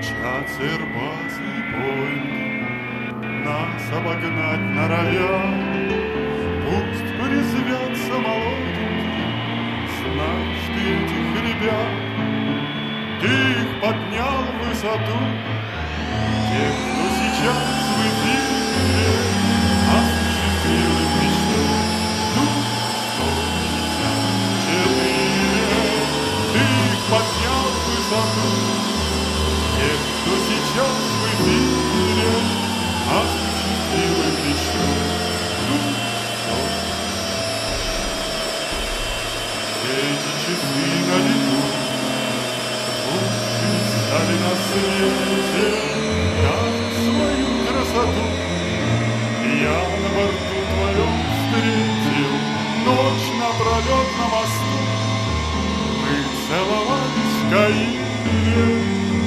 Чацербасый поезд Нас обогнать норовя Пусть порезвятся молоденькие. Знаешь ты этих ребят. Ты их поднял в высоту. Тех, кто сейчас Эти часы лету Лучше стали на свете Как свою красоту. Я на борту твоем встретил Ночь напролет на мосту. Мы целовались в Каире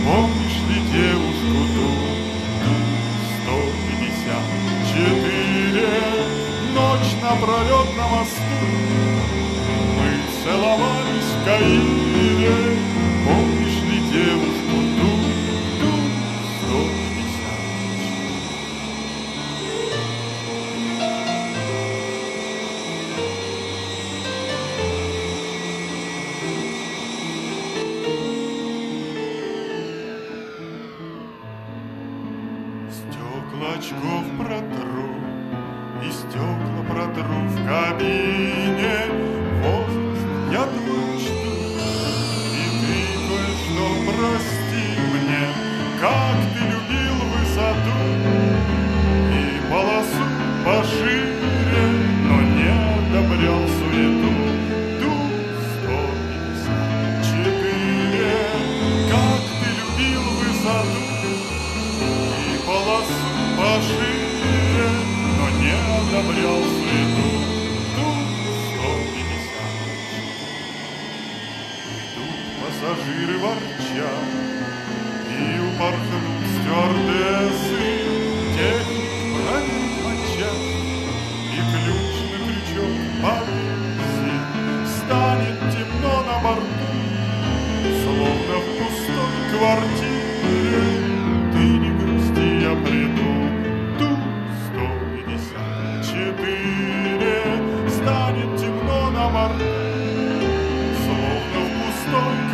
Помнишь ли девушку ту? Сто пятьдесят четыре. Ночь напролет на мосту Каире Помнишь ли девушку ту? Ту сто Стекла очков протру И стекла протру в кабине полосу пошире, но не одобрял суету. Тут сто пассажиры ворча, и упорхнут стюардессы,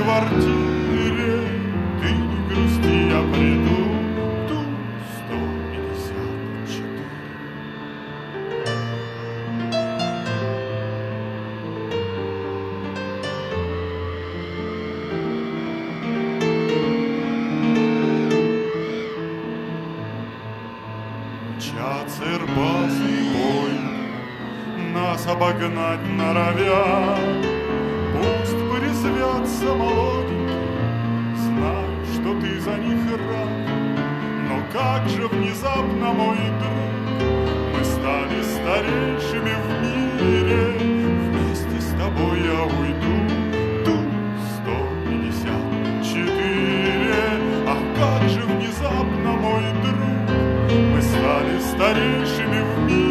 квартире. Ты не грусти, я приду. Ту сто пятьдесят четыре. Чацербасый бой Нас обогнать норовя Пусть порезвятся молоденькие Как же внезапно, мой друг. Мы стали старейшими в мире. Вместе с тобой я уйду. Ту сто пятьдесят четыре. Ах, как же внезапно, мой друг? Мы стали старейшими в мире.